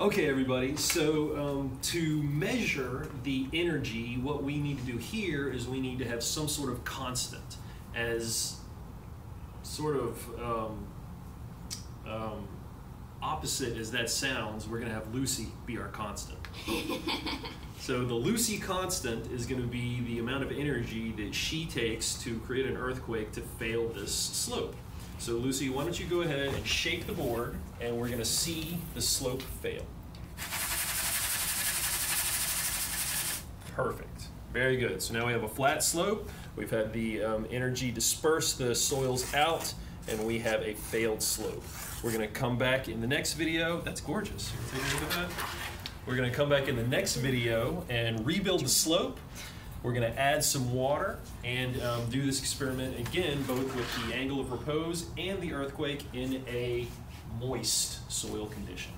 Okay, everybody, so um, to measure the energy, what we need to do here is we need to have some sort of constant. As sort of um, um, opposite as that sounds, we're going to have Lucy be our constant. so the Lucy constant is going to be the amount of energy that she takes to create an earthquake to fail this slope. So Lucy, why don't you go ahead and shake the board, and we're going to see the slope fail. Perfect. Very good. So now we have a flat slope. We've had the um, energy disperse the soils out, and we have a failed slope. We're going to come back in the next video. That's gorgeous. Take a look at that. We're going to come back in the next video and rebuild the slope. We're going to add some water and um, do this experiment again, both with the angle of repose and the earthquake in a moist soil condition.